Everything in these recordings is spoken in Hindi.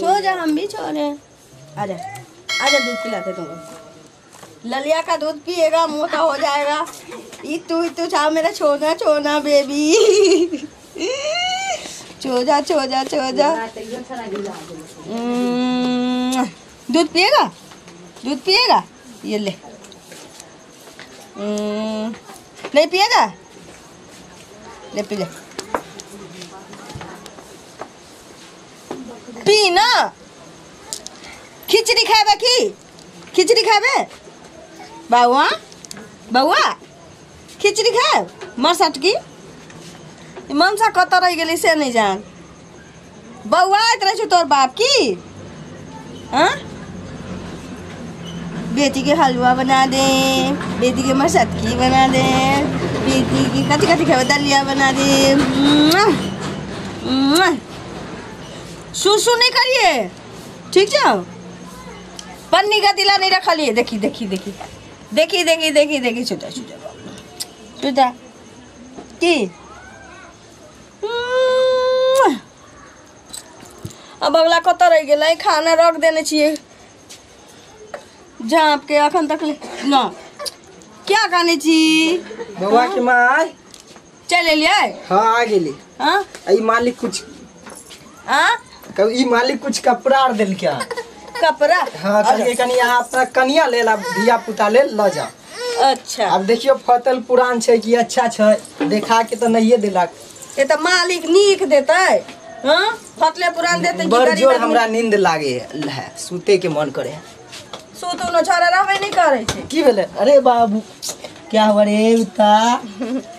छो जा हम भी छो रहे आजा आजा दूध पिलाते तुमको। ललिया का दूध पिएगा मोटा हो जाएगा। इतू इतू चाह मेरा छोना छोना बेबी छो जा छो जा छो जा हम्म, दूध पिएगा? दूध पिएगा? ये ले। हम्म, नहीं पिएगा? ले पी ले पी ना खिचड़ी खाबे की? खिचड़ी खाबे बउआ? बउआ खिचड़ी खाए? मरसट की? मनसा कत रह गेली से नहीं जान। बउआ रहे तोर बाप की? हाँ? बेटी के हलवा बना दे बेटी के मरसटकी बना दे बेटी की कथी कथी खाबे दलिया बना दे। मुआ, मुआ। सु सु नहीं करिए। ठीक जाओ। पन्नी का दिला नहीं रखा लिए। देखी देखी देखी। देखी देखी देखी देखी। छुटा छुटा छुटा की? अब अगला कत रह गेलै? खाना रख देने छिए झाँप के अखन तक ले न। क्या खाने छी? बउआ के माँ चल एलियै? हाँ आ गेली। हाँ? मालिक कुछ हाँ? ई मालिक कुछ कपड़ा आर दिल क्या कपड़ा? हाँ कहलिए कनी यहाँ अपना कनिया ले ला धिया पुता ले ल जा। अच्छा। अब देखियो फतल पुरान छै कि अच्छा छै देखा के तो नहिए देलक। ये तो मालिक नीक देते हाँ? फतले पुरान देते बड़ ज़ोर हमरा नींद लागे है सुते के मन करे है। सुतू न छोड़ा रहबे नहीं करे छै। की भेले? अरे बाबू क्या हुआ रे बिता?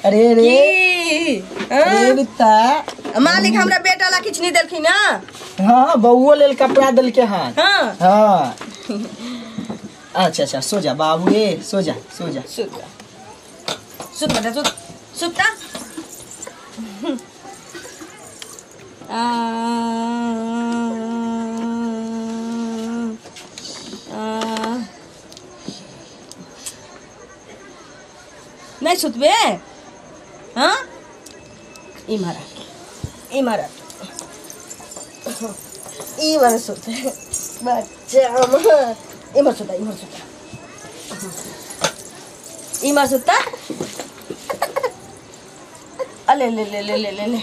अरे रे। की? अरे हाँ? बिता। मालिक हमरा बेटा ला किछ नहीं देलखिन ना हाँ बउओ लेल कपड़ा दिल के हाथ हाँ हाँ अच्छा अच्छा सो जा बाबू रे सो जा सो जा सुत सुत बेटा सुत सुता आ, आ, नहीं सुतबे हाँ इमारा इमारा इमारा सुत बच्चा इमर सुता इमर सुता इमर सुता अले ले ले ले ले ले ले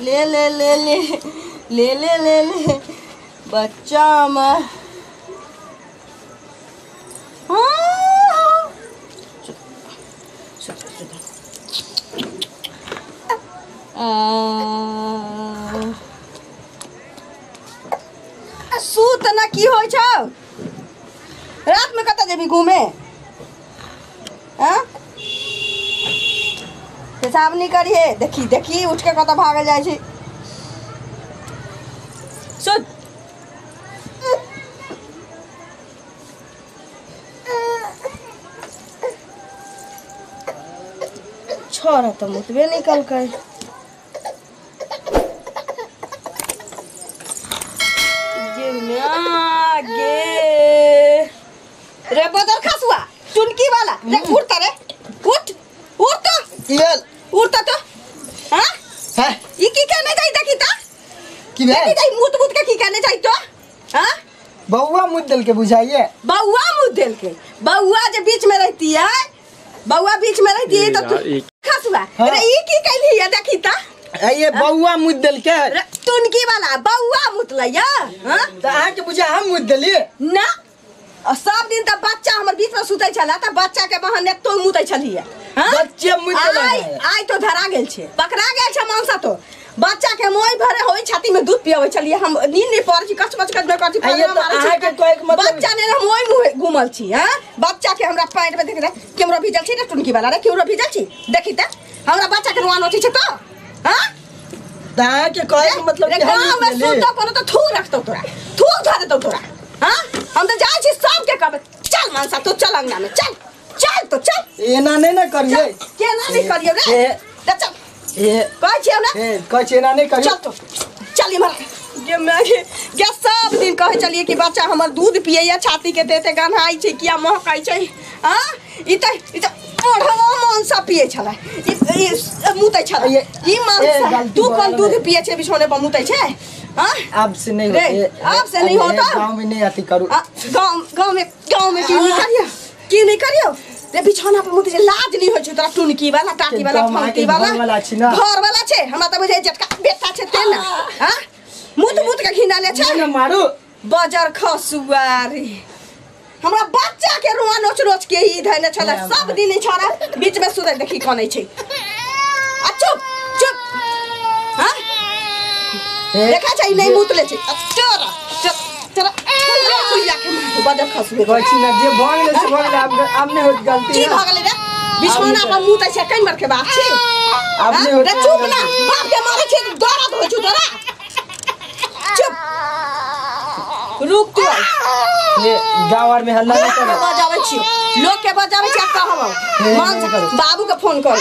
ले ले ले ले ले ले ले ले बच्चा अमर हाँ। सुता, सुता, सुता। आ, होइ छौ? रात में कतऽ जेबी घूमे? हाँ? पेशाब नहीं करिए देखी देखी उठ के कतऽ भागल जाइ छै। सुत छोरा तो मुतबे निकल कर। ಅಲ್ಲ ಕೂರ್ತಾರೆ ಕೂತ್ ಊರ್ತು? ಇಯಲ್ ಊರ್ತಾತು? ಹಾ? ಹಾ? ಈ ಕಿಕಾನೆ ಜಾಯ್ತ ಕಿತ ಕಿವೆ ಜಾಯ್ ಮೂತ್ ಮೂತ್ ಕೆ ಕಿಕಾನೆ ಜಾಯ್ತು ಹಾ? बउआ मुँह दिल के बुझाइए बउआ मुँह दिल के बउआ जो बीच में रहती है बउआ बीच में रहती है तो तू खसुआ अरे ये की कहली है देखी ता ये बउआ मुँह दिल के तुनकी वाला बउआ मुतला या हाँ तो आके बुझा हम मुँह दिलिए ना सब दिन तब बच्चा हमर बीच में सुतै छला त बच्चा के बहाने तो मुतै छलिए हाँ? बच्चे मुत आइ आइ तो धरा गेल छे। पकड़ा गेल छे मांसा तो। बच्चा के मोय भरे होई छाती में दूध पियावे छलिए हम नींद नहीं पड़ छी कच कच कच में ये तो अहाँके कहै के मतलब- बच्चा ने हम मोय मुहे घुमल छी हाँ? बच्चा के हमरा पैंट में देख रे केमरो भिजल छी रे टुनकी वाला रे केमरो भिजल छी? देखी त हमरा बच्चा के रुआन होती छे तो। हाँ? तो के मतलब रे कि हम में मुद कोनो तो थूक रखतो तोरा। थूक धर देतो तोरा। हाँ? हम तो जाए छी सबके कहबे चल मानसा तू चल अंगना में चल। चल तो चल। एना नहीं ना चल केना नहीं करियो रे? चल। ए कहै ना? ए कहै छै एना नहीं चल करिए तो। चल इमहर। गे मागे गे सब दिन कहै चलिए कि बच्चा हमर दूध पियैया छाती के देते गन्हाई छै किया महकै छै हाँ? ई त ई त ओढ़वा मांसा पिए छलै। ई मुतै छलै। ई मांसा गलती तू कोन दूध पिए छै बिछौने पर मुतै छै? आपसे नहीं होते। आपसे नहीं होता? गाँव में नहीं आती करू। गाँव गाँव में गाँव में क्यों नहीं करियो? क्यों नहीं करियो? रे बिछौना पर मुझे लाज नहीं होइ छै तोरा टुनकी वाला टाटी वाला फंकी वाला। घर वाला छी घर वाला छै? हमरा त बुझे जटका बेटा छै ते ना। हाँ मुत मुत के घिना ले छै। ना मारू। बजर खसुआरी। हमरा बच्चा के रुआ नोच नोच के ही धैले छले। सब दिन छोरा बीच में सुतै देखी कनै छै आ चुप चुप हाँ हे, देखा छै नहीं मुतले छै चोरा चोरा चोरा कुलिया कुलिया के मारू बजर खसुए कहै छी ना जे भऽ गेलै से भऽ गेलै आब नहीं होत गलती की है। भ गेलै रे बिछौना पर मुतै छै कई मर के बाप छी आब हाँ? नहीं होत चुप ना बाप के मारे छै दर्द होइ छै तोरा चुप रुक तू ये गाँव आर में हल्ला नहीं करो बजाबै छी लोग के बजाबै छी का हम मान करो। बाबू के फ़ोन कर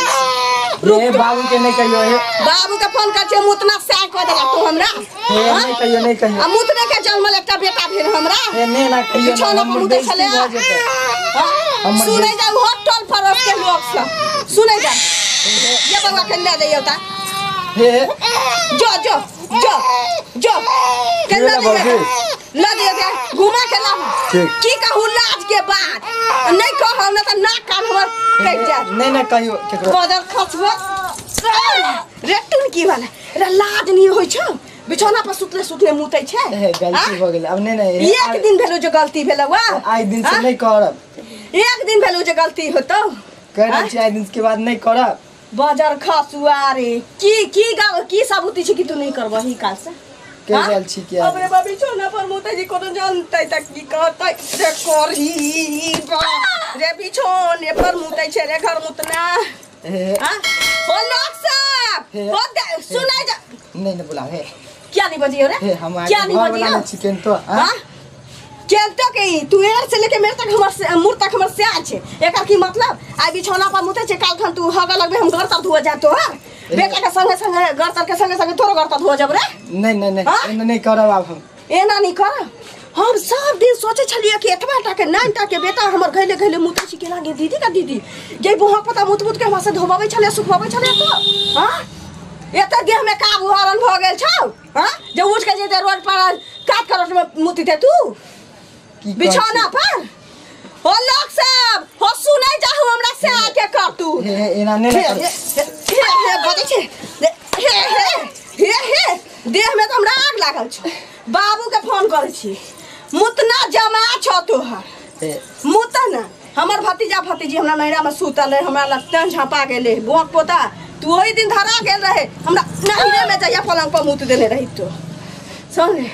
रे बाबू के नहीं कहियो हे बाबू के फ़ोन कर छै मुतना सै कह देला तू हमरा हे? नहीं कहियो नहीं आ मुतने के जन्मल एकटा बेटा भेल हमरा हे नहीं ना कहियो बिछौना ना मुतै छलै सुनै बेइज्जती- जा होटल पर के लोग सब सुनै जा ये बउआ के ले जाइयो ता हे जो जो जो जो के ले ले ला जाइयो बाबू। ले जाइयो के घुमा के ला की कहू लाज के बात? नहीं कहू ना त नाक कान हमर कट जात नहीं ना कहियो केकरो। बदर खसुआ रे टुनकी वाला रे लाज नहीं होइ छ। बिछौना पर सुतले सुतले मुतै छै। गलती हाँ? गेलै। अब नहीं नहीं एक दिन भेलो जो गलती भेलो वा आइ दिन से? नहीं करब। एक दिन भेलो जो गलती होतो। हाँ? रहल छी आइ दिन के बाद नहीं करब। बजर खसुआ रे की की गाव की साबुती छै कि तू नहीं करबही काल से कह? रहल छी कि अब बाबी छोना पर मुतै जी कोनो जानतै त की कहतै रे करही रे बिछोने पर मुतै छै रे घर मुतना हे हाँ लोग सब हे। सुनाई जा नहीं नहीं बुलाओ हे क्या नहीं बजियो रे क्या नहीं बजियो चिकन तो हाँ? के ई, तू एर से लेके मेरे तक हमर मुर तक हमर से आ छे। एकर की मतलब? आई बिछौना पर मुते छे काल खन तू हग लगबे हम घर तर धुआ जातो हा? बेटा के संगे संगे घर तर के संगे संगे तोरो घर तर धुआ जब रे। नहीं नहीं नहीं हाँ? एना नहीं करब आब हम। एना नहीं कर? हम सब दिन सोचे छलिए कि एतबा टा के नाइन टा के बेटा हमर घैले घैले मुते छी के लागे दीदी का दीदी। जे बुहा पता मुत मुत के हमरा से धोबाबै छले सुखबाबै छले तो हाँ? एत देह में काबू हरण भ गेल छौ हाँ? जे उठ के जेते रोड पर काट करट में मुतीते तू। की कहै बिछौना पर। हो लोग सब हो सुनै जाहु हमरा से आके कर तू। हे हे एना नहीं हे हे करब हे हे हे हे हे देह में त हमरा आग लागल छै। बाबू के फ़ोन करै छी। मुतना जमा छ तोहर। मुतन हमर भतीजा भतीजी हमरा नैरा में सुतल है हमरा लग तें झापा गेले बोक पोता तू ओही दिन धरा गेल रहे। हमरा नहिरे में जइया पलंग पर मुत देने रही तो। सुन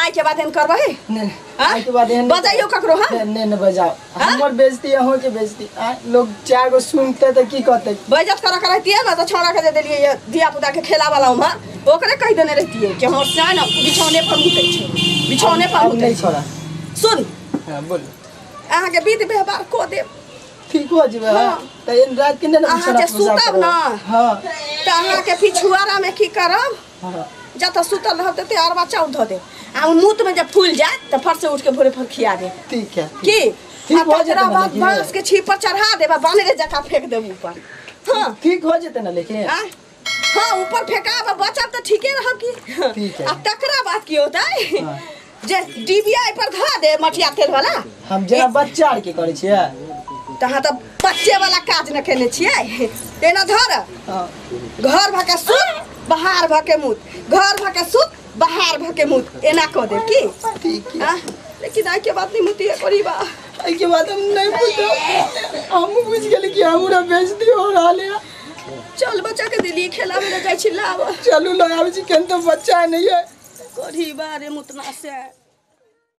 आइ के बाद एहन करबही नहीं हाँ? आइ के बाद एहन बजाइयो ककरो, हाँ? नहीं नहीं बजाओ। हाँ? हमर बेइज्जती अहों के बेइज्जती लोग चार गो सुनते तो की कहते? बेइज्जत करा करतिए ना तो छौड़ा के दे देलिए ये दिया पुता के खेला वाला उम्हर ओकरे कह देने रहतिए कि हमर से ना बिछौने पर मुतै छै। बिछौने पर छै। छोड़ा। सुन। हाँ बोल। अहाँ के विध व्यवहार को देब। ठीक हो जेबे हाँ। तो इन रात के ना अहाँ पेशाब सुतब करब। ना। हाँ। तऽ अहाँके पिछुआरा में की करब? हाँ। जतऽ सुतल रहब तते अरबा चाउर धऽ देब। आ उ मूत में जब फूल जायत तऽ फट से उठ के भोरे भोर खिया देब ठीक है की? ठीक भऽ जेतै बाद लेकिन। बाँस के छीप पर चढ़ा देब आ बानरे जकाँ फेंक देब ऊपर। हाँ। ठीक हो जेते ना लेकिन? हाँ ऊपर फेंकाब आ बचब तऽ ठीके रहब की। ठीक है। आ तकरा बाद की होतै हाँ। जे डिबिया पर धऽ दे मटिया तेल वाला। हम जेना बच्चा आर के करे छियै। तऽ अहाँ तऽ बच्चे वाला काज न केने छियै। एना धर। हाँ। घर भके सुत बाहर भके मुत। घर भके सुत बाहर भके मुत एना कह दे की? ठीक है। लेकिन आई के बात नहीं मुतिए करी बा। के बाद हम नहीं पूछो हम बुझ गेल कि हमरा हो रहल है। चल बच्चा के दिली खेला में जाइ छी लाव। चलू लगाबै छी केन तो बच्चा नहीं है करी बारे मुतना से।